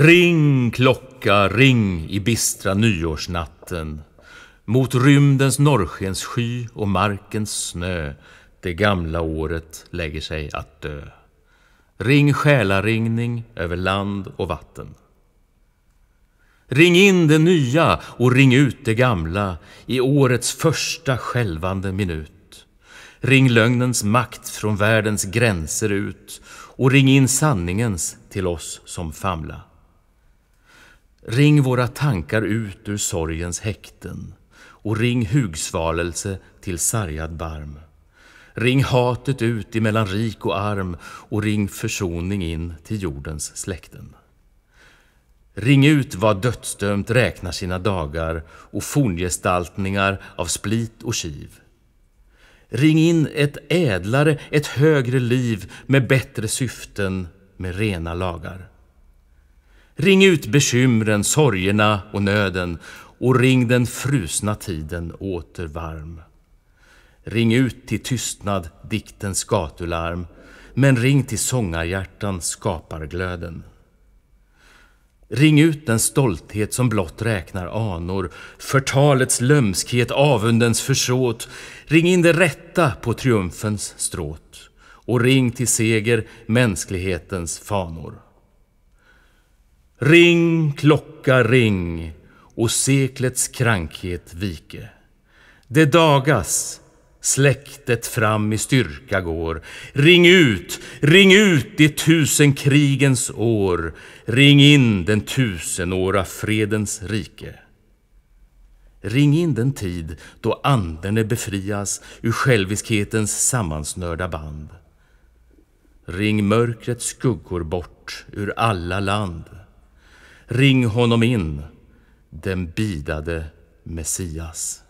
Ring klocka, ring i bistra nyårsnatten mot rymdens norrskenssky och markens snö det gamla året lägger sig att dö. Ring själaringning över land och vatten. Ring in det nya och ring ut det gamla i årets första skälvande minut. Ring lögnens makt från världens gränser ut och ring in sanningens till oss som famla. Ring våra tankar ut ur sorgens häkten och ring hugsvalelse till sargad barm. Ring hatet ut emellan rik och arm och ring försoning in till jordens släkten. Ring ut vad dödsdömt räknar sina dagar och forngestaltningar av split och kiv. Ring in ett ädlare, ett högre liv med bättre syften, med rena lagar. Ring ut bekymren, sorgerna och nöden och ring den frusna tiden åter varm. Ring ut till tystnad diktens gatularm men ring till sångarhjärtan skaparglöden. Ring ut den stolthet som blott räknar anor, förtalets lömskhet, avundens försåt. Ring in det rätta på triumfens stråt och ring till seger mänsklighetens fanor. Ring, klocka, ring och seklets krankhet vike. Det dagas, släktet fram i styrka går. Ring ut, ring ut de tusen krigens år. Ring in den tusenåra fredens rike. Ring in den tid då anden är befrias ur själviskhetens sammansnörda band. Ring mörkrets skuggor bort ur alla land. Ring honom in, den bidade Messias.